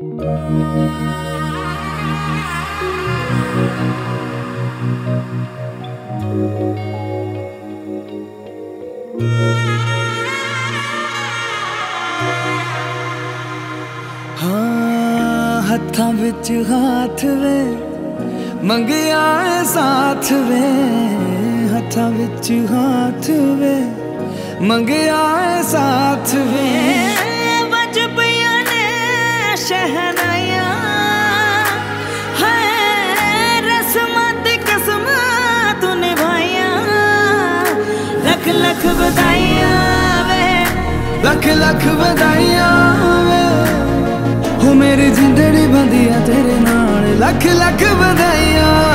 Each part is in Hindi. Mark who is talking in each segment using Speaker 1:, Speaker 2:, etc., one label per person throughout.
Speaker 1: ਹਾਂ, ਹੱਥਾਂ ਵਿੱਚ ਹੱਥ ਵੇ, ਮੰਗਿਆ ਸਾਥ ਵੇ। ਹੱਥਾਂ ਵਿੱਚ ਹੱਥ ਵੇ, ਮੰਗਿਆ ਸਾਥ ਵੇ।
Speaker 2: ਵਜ ਸ਼ਹਿਨਾਇਆ ਹੈ ਰਸਮਾਂ ਤੇ ਕਸਮਾਂ ਤੂੰ ਨਿਭਾਈਆਂ ਲੱਖ ਲੱਖ ਵਧਾਈਆਂ ਵੇ
Speaker 1: ਲੱਖ ਲੱਖ ਵਧਾਈਆਂ ਵੇ ਹੋ ਮੇਰੀ ਜ਼ਿੰਦੜੀ ਬੰਦੀਆਂ ਤੇਰੇ ਨਾਲ ਲੱਖ ਲੱਖ ਵਧਾਈਆਂ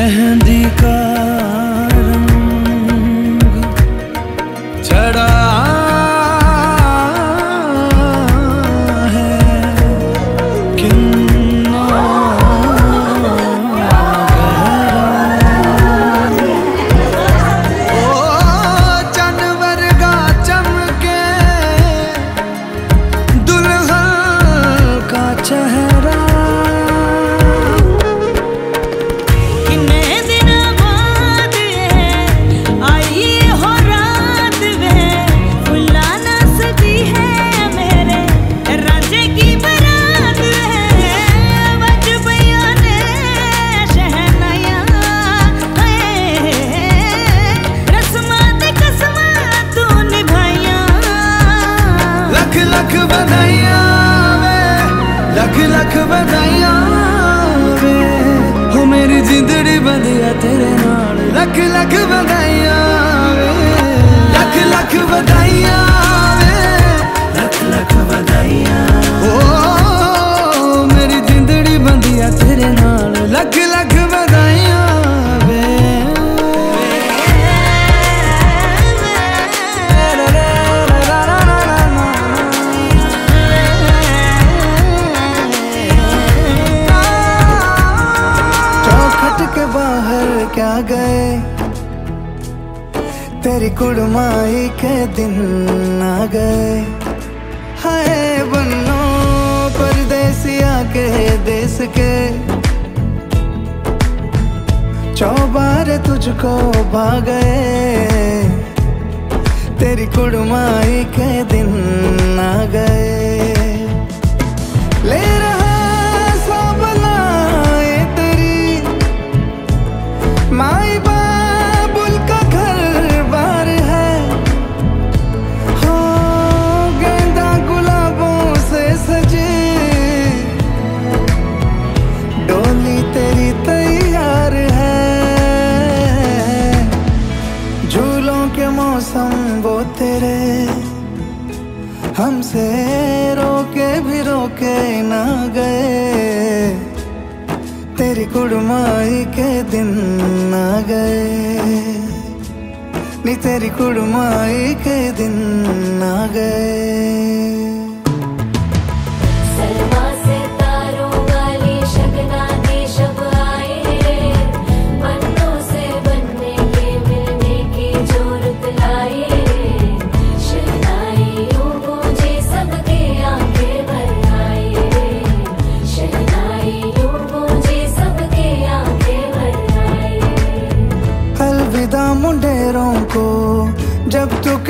Speaker 1: मेहंदी ਲੱਖ ਲੱਖ ਵਧਾਈਆਂ ਵੇ, ਲੱਖ ਲੱਖ ਵਧਾਈਆਂ ਵੇ। ਹੋ ਮੇਰੀ ਜ਼ਿੰਦੜੀ ਬੰਦਿਆ ਤੇਰੇ ਨਾਲ, ਲੱਖ ਲੱਖ ਵਧਾਈਆਂ क्या गए? तेरी कुड़माई के दिन आ गए। हाय बनो परदेसिया के देश के। चौबार तुझको भागे तेरी कुड़माई के दिन आ गए। हमसे रोके भी रोके ना गए। तेरी कुड़माई के दिन ना गए। नी तेरी कुड़माई के दिन ना गए।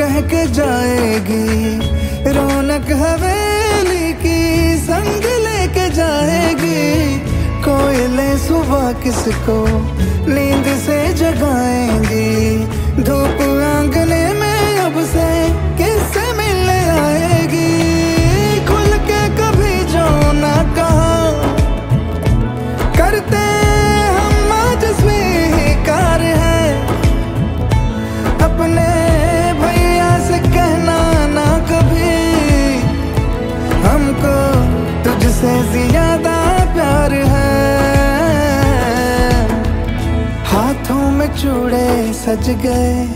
Speaker 1: कह के जाएगी। रौनक हवेली की संग लेके जाएगी। कोयले सुबह किसको नींद से जगाएँगी। धूप सज गए।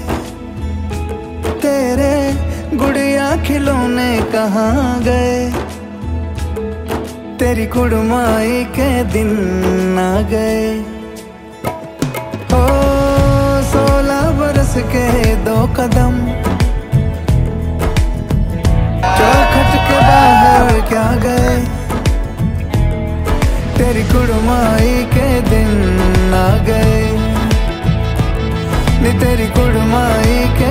Speaker 1: तेरे गुड़िया खिलौने कहाँ गए? तेरी कुड़माई के दिन आ गए। ओ, सोलह बरस के दो कदम। चौखट के बाहर क्या गए? तेरी कुड़माई के दिन आ गए। नी तेरी कुड़माई के